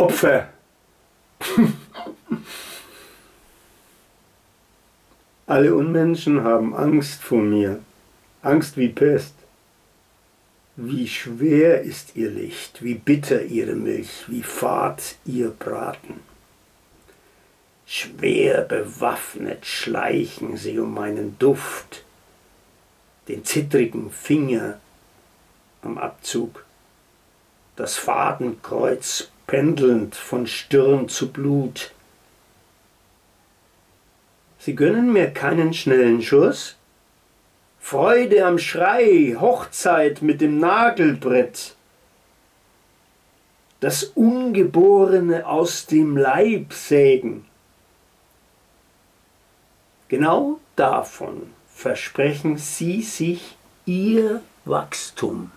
Opfer. Alle Unmenschen haben Angst vor mir, Angst wie Pest. Wie schwer ist ihr Licht, wie bitter ihre Milch, wie fad ihr Braten. Schwer bewaffnet schleichen sie um meinen Duft, den zittrigen Finger am Abzug, das Fadenkreuz pendelnd von Stirn zu Blut. Sie gönnen mir keinen schnellen Schuss, Freude am Schrei, Hochzeit mit dem Nagelbrett, das Ungeborene aus dem Leib sägen. Genau davon versprechen sie sich ihr Wachstum.